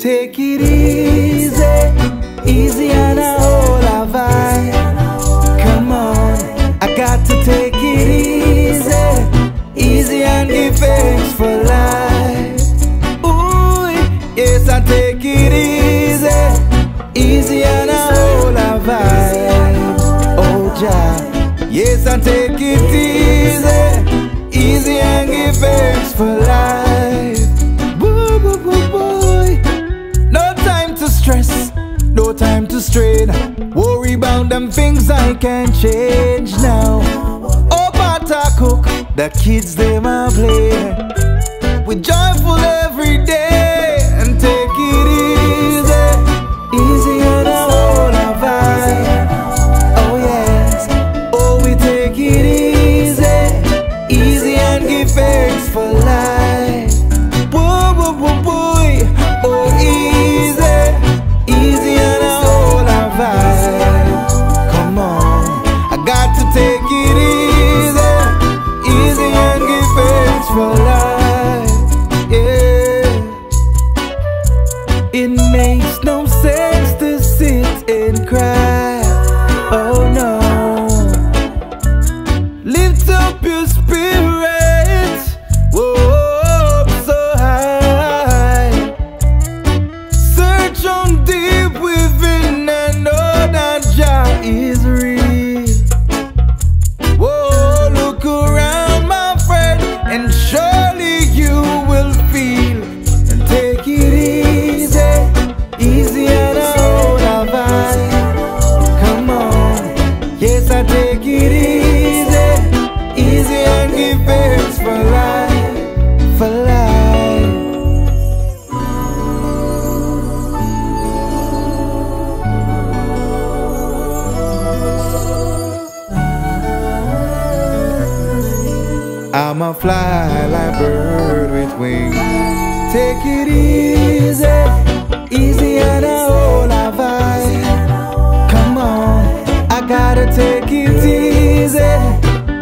Take it easy, easy on a whole I. Come on, I got to take it easy, easy and give thanks for life. Ooh, yes, I take it easy, easy on a whole I. Oh, Jah, yes, I take it easy, easy and give thanks for life. Time to strain. Worry about them things I can't change now. Oh, but cook, the kids them my play. We joyful every day it makes no sense to sit and cry. Oh no. Lift up your spirit, whoa, so high. Search on deep within I'm a fly like bird with wings. Take it easy, easy and a whole I. Come on, I gotta take it easy,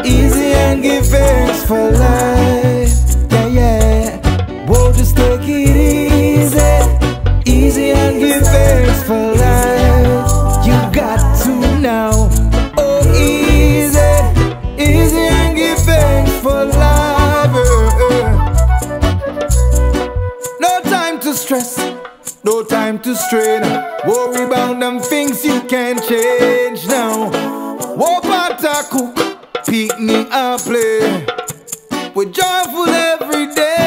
easy and give thanks for life. Stress, no time to strain. Worry about them things you can't change now. Whoa, a cook, picnic a play. We're joyful every day.